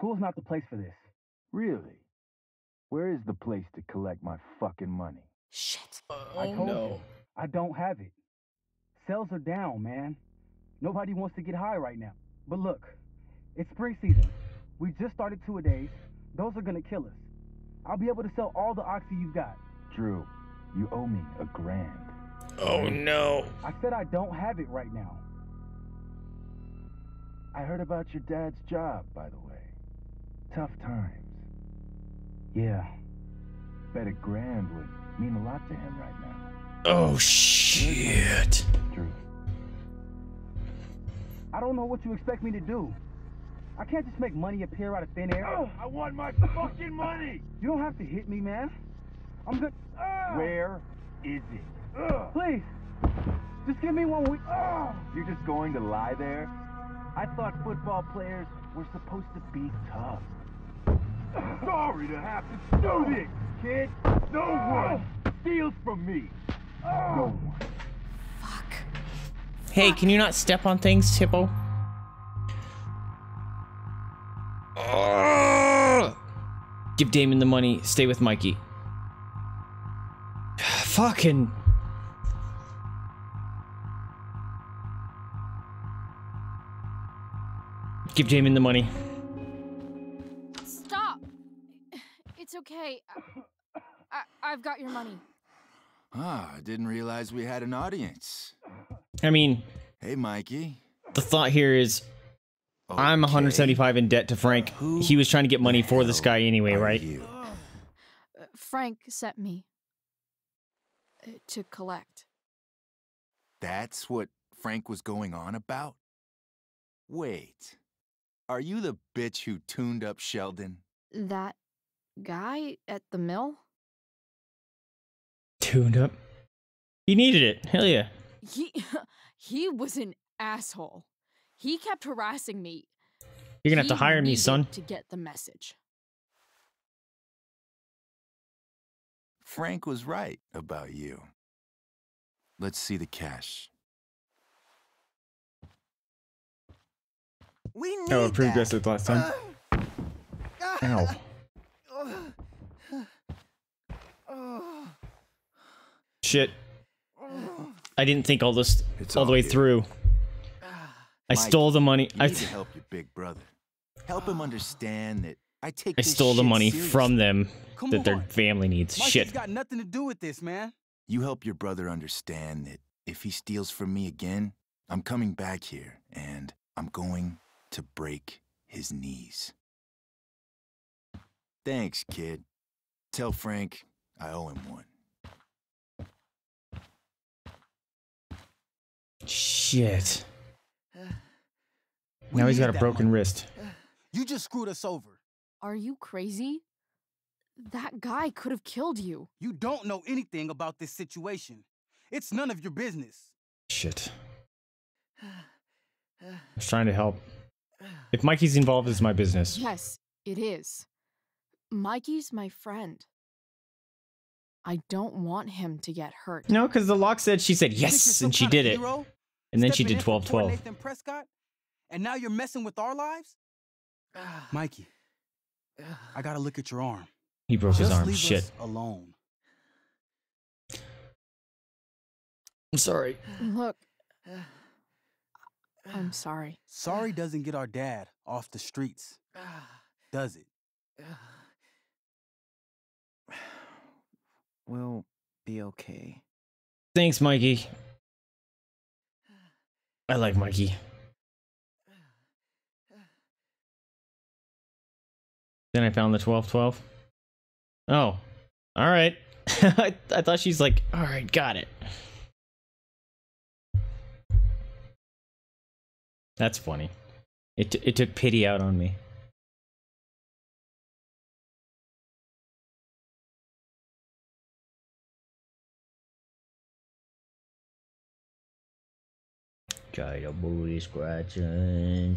School's not the place for this. Really? Where is the place to collect my fucking money? Shit. Uh, I Oh told no. you, I don't have it. Sales are down, man. Nobody wants to get high right now. But look, it's spring season. We just started two a days. Those are gonna kill us. I'll be able to sell all the oxy you've got. Drew, you owe me a grand. Oh no. I said I don't have it right now. I heard about your dad's job, by the way. Tough times. Yeah. Bet a grand would mean a lot to him right now. Oh shit. Drew, I don't know what you expect me to do. I can't just make money appear out of thin air. I want my fucking money! You don't have to hit me, man. I'm good. Ah. Where is it? Please, just give me one week. Ah. You're just going to lie there? I thought football players were supposed to be tough. Sorry to have to do this, kid. No one steals from me. No one. Fuck. Hey, can you not step on things, Hippo? Ugh. Ah! Give Damon the money. Stay with Mikey. Fucking. Give Damon the money. I've got your money. Ah, I didn't realize we had an audience. I mean, Hey, Mikey. the thought here is I'm 175 in debt to Frank. Who He was trying to get money for this guy anyway, right? you? Uh, Frank sent me uh, to collect. That's what Frank was going on about? Wait. Are you the bitch who tuned up Sheldon? That guy at the mill? Tuned up. He needed it. Hell yeah. He he was an asshole. He kept harassing me. You're gonna have to hire me, son. To get the message. Frank was right about you. Let's see the cash. We need Oh, approved that. guesses last time. Uh, Ow. Shit. I didn't think all this It's all the way you. through. I Mike, stole the money. I help your big brother. Help him understand that I take I stole the money seriously. from them Come that their on. family needs. Mikey's Shit. got nothing to do with this, man. You help your brother understand that if he steals from me again, I'm coming back here and I'm going to break his knees. Thanks, kid. Tell Frank I owe him one. Shit. We Now he's got a broken money. wrist. You just screwed us over. Are you crazy? That guy could have killed you. You don't know anything about this situation. It's none of your business. Shit. I was trying to help. If Mikey's involved, it's my business. Yes, it is. Mikey's my friend. I don't want him to get hurt. No, because the lock said she said You think you're yes, and she did it. hero? And then she did in for 12 poor 12. Nathan Prescott, and now you're messing with our lives? Mikey, I gotta look at your arm. He broke his arm. leave Shit. us alone. I'm sorry. Look, I'm sorry. Sorry doesn't get our dad off the streets, does it? We'll be okay. Thanks, Mikey. I like Mikey. Then I found the 12 12. Oh, all right. I, I thought she's like, all right, got it. That's funny. It, it took pity out on me. Try the booty scratching.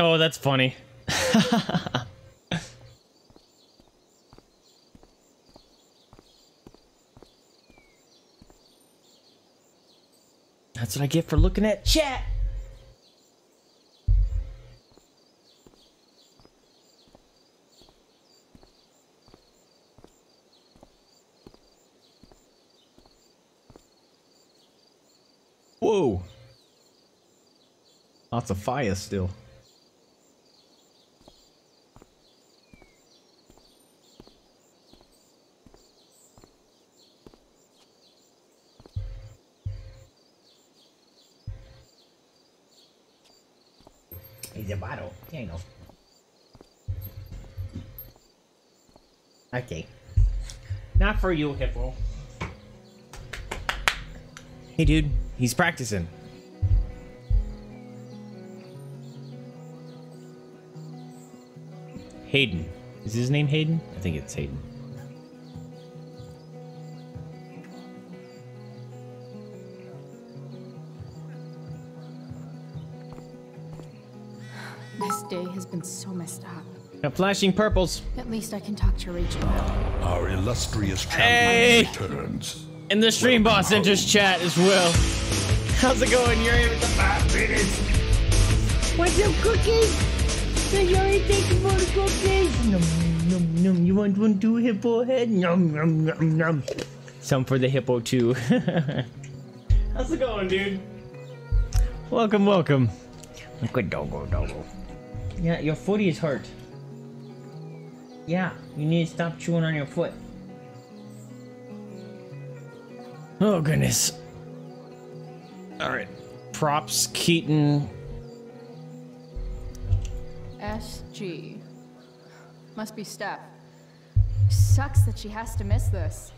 Oh, that's funny. that's what I get for looking at chat. Lots of fire still. It's a bottle. Yeah, I know. Okay. Not for you, Hippo. Hey, dude. He's practicing. Hayden. Is his name Hayden? I think it's Hayden. This day has been so messed up. Got flashing purples. At least I can talk to Rachel. Our illustrious Hey! champion returns. And the stream boss enters chat as well. How's it going? You're here with the five minutes. What's up, cookies? So you already thinking for cookies? Num, num, num. You want one too, hippo head? Num, num, num, num. Some for the hippo too. How's it going, dude? Welcome, welcome. Good doggo, doggo. Yeah, your footy is hurt. Yeah, you need to stop chewing on your foot. Oh goodness. All right. Props, Keaton. SG. Must be Steph. Sucks that she has to miss this.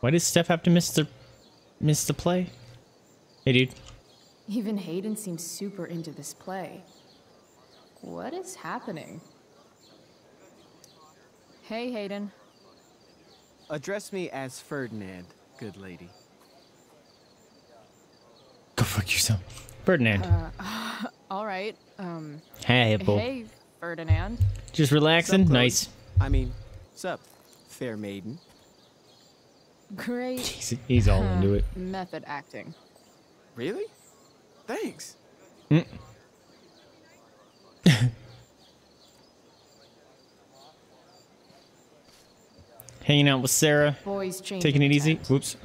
Why does Steph have to miss the miss the play? Hey, dude. Even Hayden seems super into this play. What is happening? Hey, Hayden. Address me as Ferdinand, good lady. Go fuck yourself, Ferdinand. Uh, all right. Um. hey, hippo. Hey, Ferdinand. Just relaxing. Sup. Nice. I mean, sup, fair maiden. Great. He's, he's all into it. Method acting. Really? Thanks. Mm. Hanging out with Sarah. Boys change. Taking it easy. Whoops.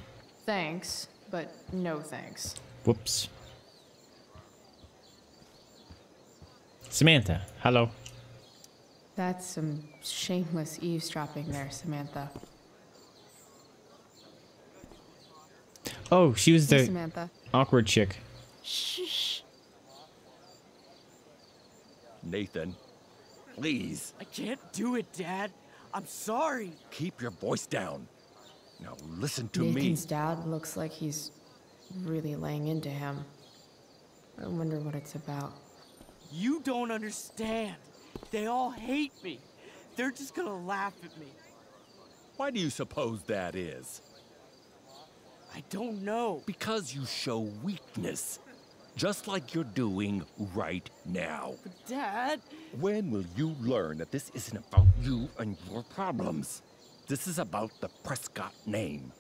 Thanks, but no thanks. Whoops. Samantha. Hello. That's some shameless eavesdropping there, Samantha. Oh, she was Hey, the Samantha. awkward chick. Shh. Nathan, please I can't do it, Dad. I'm sorry. keep your voice down. Now listen to Nathan's me. dad looks like he's really laying into him. I wonder what it's about. You don't understand. They all hate me. They're just gonna laugh at me. Why do you suppose that is? I don't know. Because you show weakness, just like you're doing right now. But Dad, When will you learn that this isn't about you and your problems? This is about the Prescott name.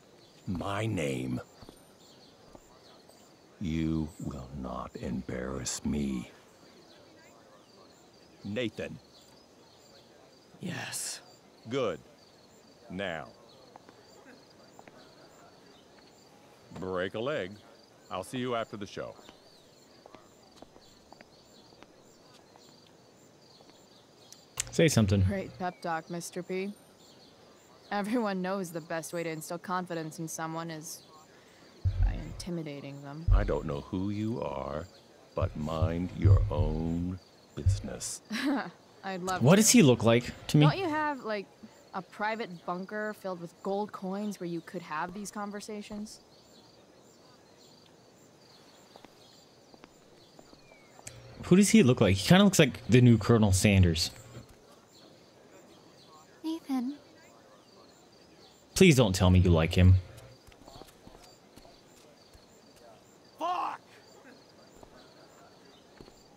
My name. You will not embarrass me. Nathan. Yes. Good. Now. Break a leg. I'll see you after the show. Say something. Great pep talk, Mr. P. Everyone knows the best way to instill confidence in someone is by intimidating them. I don't know who you are, but mind your own business. I'd love What to. does he look like to me? Don't you have, like, a private bunker filled with gold coins where you could have these conversations? Who does he look like? He kind of looks like the new Colonel Sanders. Nathan. Please don't tell me you like him. Fuck!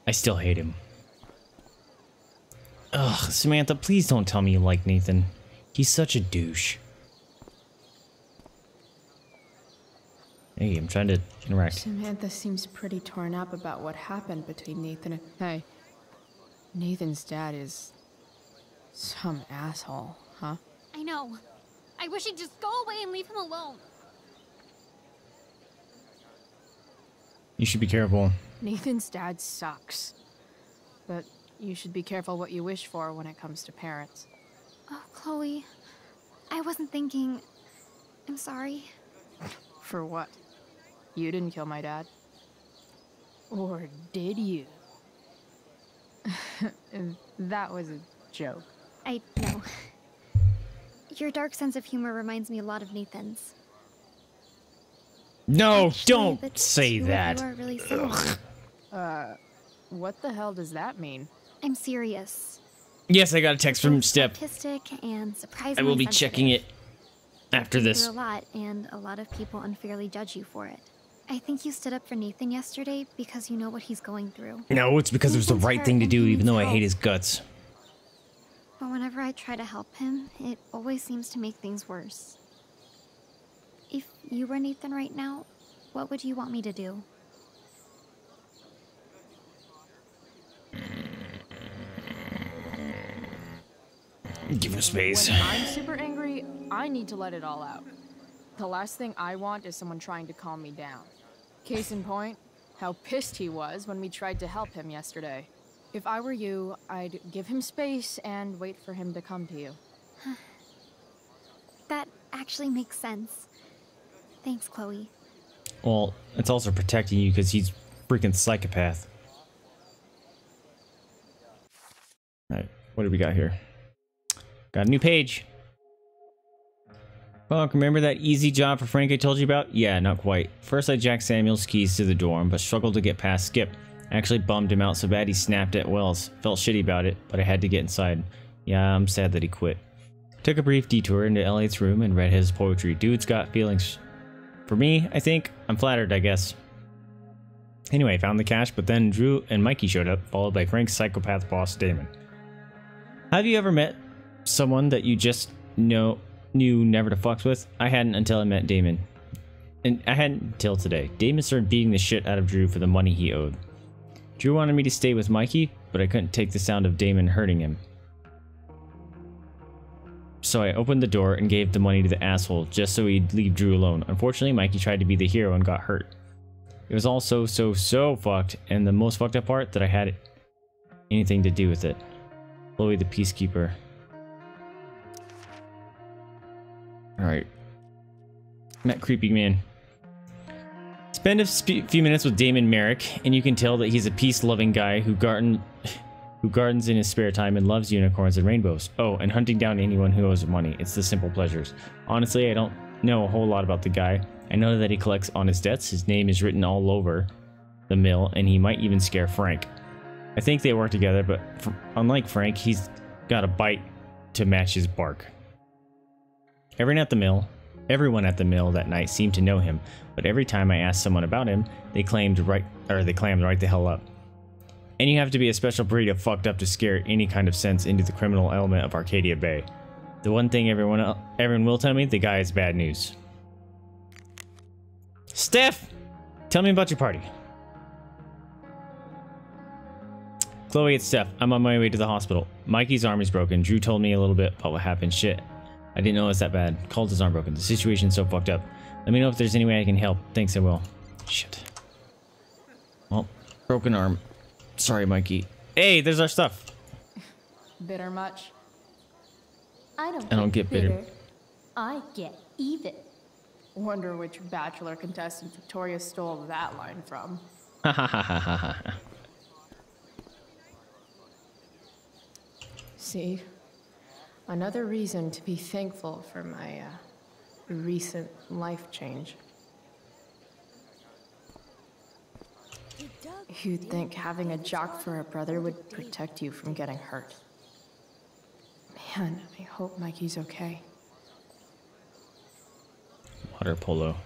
I still hate him. Ugh, Samantha, please don't tell me you like Nathan. He's such a douche. Hey, I'm trying to interact. Samantha seems pretty torn up about what happened between Nathan and. Hey. Nathan's dad is. some asshole, huh? I know. I wish he'd just go away and leave him alone. You should be careful. Nathan's dad sucks. But you should be careful what you wish for when it comes to parents. Oh, Chloe. I wasn't thinking. I'm sorry. For what? You didn't kill my dad. Or did you? that was a joke. I know. Your dark sense of humor reminds me a lot of Nathan's. No, Actually, don't say that. You really. Uh, what the hell does that mean? I'm serious. Yes, I got a text from Steph. And I will be checking it after this. a lot, and a lot of people unfairly judge you for it. I think you stood up for Nathan yesterday because you know what he's going through. No, it's because it was the right thing to do, even though I hate his guts. But whenever I try to help him, it always seems to make things worse. If you were Nathan right now, what would you want me to do? Give him space. When I'm super angry, I need to let it all out. The last thing I want is someone trying to calm me down. Case in point, how pissed he was when we tried to help him yesterday. If I were you, I'd give him space and wait for him to come to you. That actually makes sense. Thanks, Chloe. Well, it's also protecting you because he's freaking psychopath. Alright, what do we got here? Got a new page. Fuck, remember that easy job for Frank I told you about? Yeah, not quite. First I jacked Samuel's keys to the dorm, but struggled to get past Skip. I actually bummed him out so bad he snapped at Wells. Felt shitty about it, but I had to get inside. Yeah, I'm sad that he quit. Took a brief detour into Elliot's room and read his poetry. Dude's got feelings. For me, I think. I'm flattered, I guess. Anyway, found the cash, but then Drew and Mikey showed up, followed by Frank's psychopath boss, Damon. Have you ever met someone that you just know knew never to fuck with? I hadn't until I met Damon. And I hadn't until today. Damon started beating the shit out of Drew for the money he owed. Drew wanted me to stay with Mikey, but I couldn't take the sound of Damon hurting him. So I opened the door and gave the money to the asshole just so he'd leave Drew alone. Unfortunately, Mikey tried to be the hero and got hurt. It was all so, so, so fucked, and the most fucked up part that I had anything to do with it. Chloe the Peacekeeper. Alright. Met Creepy Man. Spend a few minutes with Damon Merrick, and you can tell that he's a peace-loving guy who garden who gardens in his spare time and loves unicorns and rainbows. Oh, and hunting down anyone who owes him money. It's the simple pleasures. Honestly, I don't know a whole lot about the guy. I know that he collects honest debts. His name is written all over the mill, and he might even scare Frank. I think they work together, but unlike Frank, he's got a bite to match his bark. Everyone at the mill, everyone at the mill that night seemed to know him, but every time I asked someone about him, they claimed right or they clammed right the hell up. And you have to be a special breed of fucked up to scare any kind of sense into the criminal element of Arcadia Bay. The one thing everyone el- everyone will tell me, the guy is bad news. Steph, tell me about your party. Chloe, it's Steph. I'm on my way to the hospital. Mikey's arm is broken. Drew told me a little bit about what happened. Shit. I didn't know it was that bad. Called his arm broken. The situation's so fucked up. Let me know if there's any way I can help. Thanks, I will. Shit. Well, broken arm. Sorry, Mikey. Hey, there's our stuff. Bitter much? I don't. I don't get bitter. I get even. Wonder which bachelor contestant Victoria stole that line from. Ha ha ha ha ha ha. See? Another reason to be thankful for my uh, recent life change. You'd think having a jock for a brother would protect you from getting hurt. Man, I hope Mikey's okay. Water polo.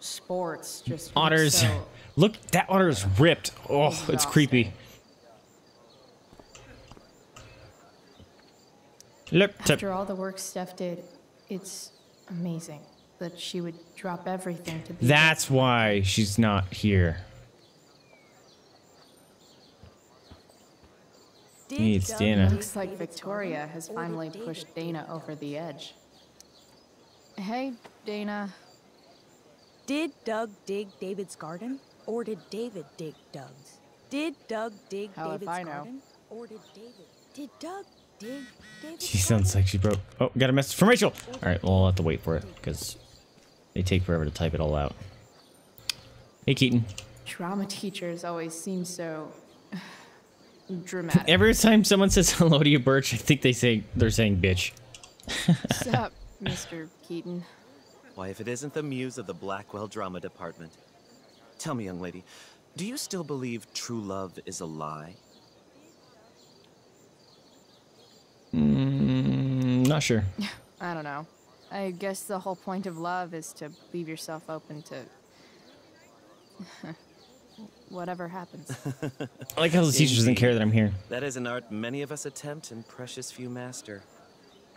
Sports just Otters. so- Look, that otter is ripped. Oh, it's creepy. Look. After all the work Steph did, it's amazing. that she would drop everything to be. That's why she's not here. Needs Dana. Looks like Victoria has finally pushed Dana over the edge. Hey, Dana. Did Doug dig David's garden? Or did David dig Doug's? Did Doug dig Hell if David's garden? Or did David? Did Doug dig David's She sounds like she broke. Oh, got a message from Rachel. All right, well, I'll have to wait for it because they take forever to type it all out. Hey, Keaton. Drama teachers always seem so dramatic. Every time someone says hello to you, Birch, I think they say they're saying bitch. Sup, Mr. Keaton? Why, if it isn't the muse of the Blackwell Drama Department. Tell me, young lady, do you still believe true love is a lie? Not sure. I don't know. I guess the whole point of love is to leave yourself open to whatever happens. I like how the teacher doesn't care that I'm here. That is an art many of us attempt and precious few master.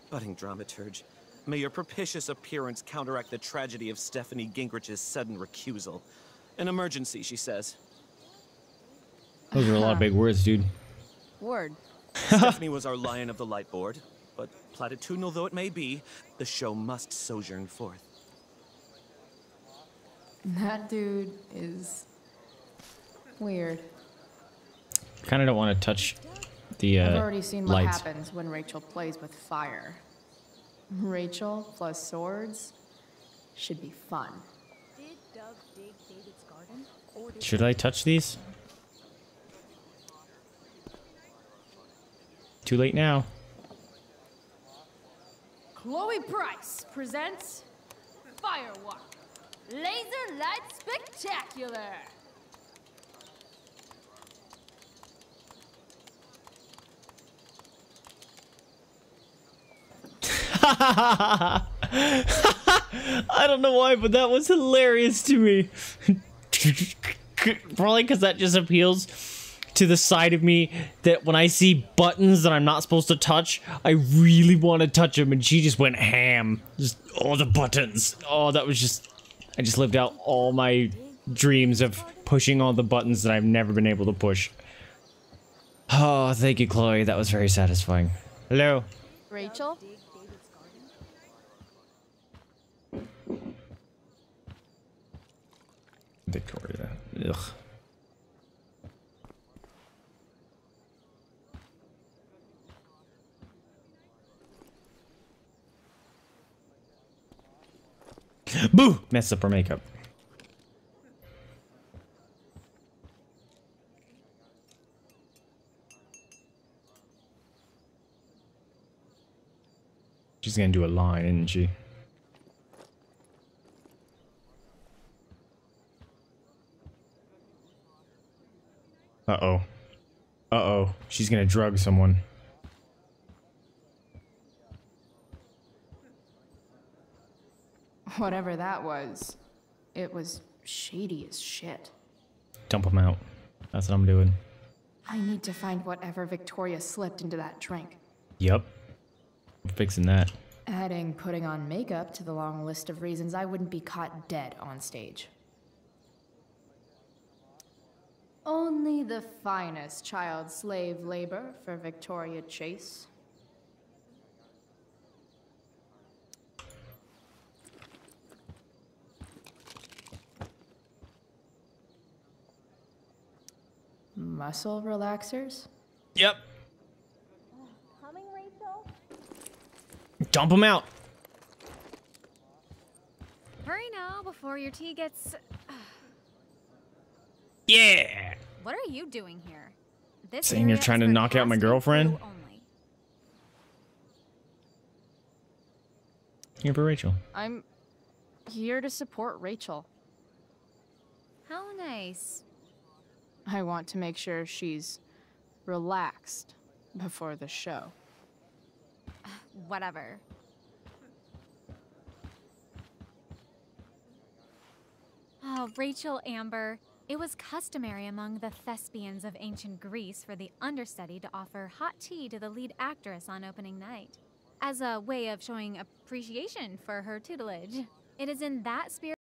Budding dramaturge, may your propitious appearance counteract the tragedy of Stephanie Gingrich's sudden recusal. An emergency, she says. Those are a lot of big words, dude. Word. Stephanie was our lion of the light board, but platitudinal though it may be, the show must sojourn forth. That dude is weird. Kind of don't want to touch the uh, I've already seen what happens when Rachel plays with fire. Rachel plus swords should be fun. Did Doug dig David's garden? Or did Should I touch these? Too late now. Price presents Firewalk Laser Light Spectacular. I don't know why, but that was hilarious to me. Probably because that just appeals to the side of me that when I see buttons that I'm not supposed to touch, I really want to touch them, and she just went ham. Just all the buttons. Oh, that was just. I just lived out all my dreams of pushing all the buttons that I've never been able to push. Oh, thank you, Chloe. That was very satisfying. Hello. Rachel? Victoria. Ugh. Boo! Messed up her makeup. She's gonna do a line, isn't she? Uh-oh. Uh-oh. She's gonna drug someone. Whatever that was, it was shady as shit. Dump them out. That's what I'm doing. I need to find whatever Victoria slipped into that drink. Yep. I'm fixing that. Adding putting on makeup to the long list of reasons I wouldn't be caught dead on stage. Only the finest child slave labor for Victoria Chase. Muscle relaxers? Yep. Coming, Rachel? Dump them out. Hurry now before your tea gets. Uh, yeah. What are you doing here? This Saying you're trying to knock out my girlfriend? only. Here for Rachel. I'm here to support Rachel. How nice. I want to make sure she's relaxed before the show. Whatever. Oh, Rachel Amber. It was customary among the thespians of ancient Greece for the understudy to offer hot tea to the lead actress on opening night, as a way of showing appreciation for her tutelage. It is in that spirit.